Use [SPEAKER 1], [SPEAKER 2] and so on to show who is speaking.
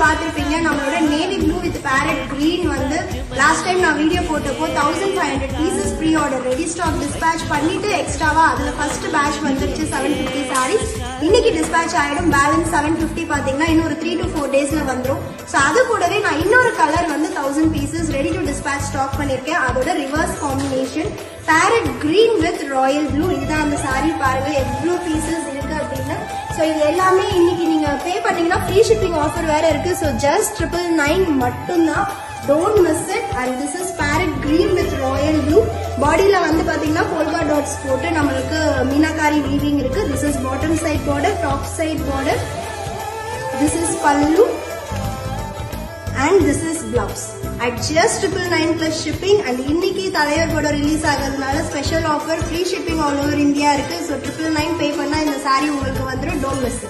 [SPEAKER 1] முன்னாடி பார்த்துருப்பீங்க நம்மளோட navy blue with parrot green வந்து லாஸ்ட் டைம் நான் video போட்டப்போ thousand five hundred pieces pre order ready stock dispatch பண்ணிட்டு எக்ஸ்ட்ராவா அதுல ஃபர்ஸ்ட் பேட்ச் வந்துருச்சு செவன் ஃபிஃப்டி சாரீஸ் இன்னைக்கு டிஸ்பேச் ஆயிடும். பேலன்ஸ் செவன் ஃபிஃப்டி பாத்தீங்கன்னா இன்னொரு த்ரீ டு ஃபோர் டேஸ்ல வந்துடும் ஸோ அது கூடவே நான் இன்னொரு கலர் வந்து thousand pieces ready to dispatch stock பண்ணிருக்கேன். அதோட reverse combination parrot green with royal blue இதுதான் அந்த saree பாருங்க. எவ்வளோ ஸோ இது எல்லாமே இன்னைக்கு நீங்கள் பே பண்ணீங்கன்னா ஃப்ரீ ஷிப்பிங் ஆஃபர் வேற இருக்கு. ஸோ ஜஸ்ட் ட்ரிபிள் நைன் மட்டும்தான். Don't miss it and this is parrot green with royal blue பாடியில் வந்து பார்த்தீங்கன்னா போல்கா டாட்ஸ் போட்டு நம்மளுக்கு மீனாக்காரி வீவிங் இருக்கு. This is bottom side border top side border this is pallu and this is blouse at just triple nine plus shipping and இன்னைக்கு தலைவர் படம் release ஆகிறதுனால special offer free shipping all over India இருக்கு. So triple nine sorry உங்களுக்கு வந்துடும் don't miss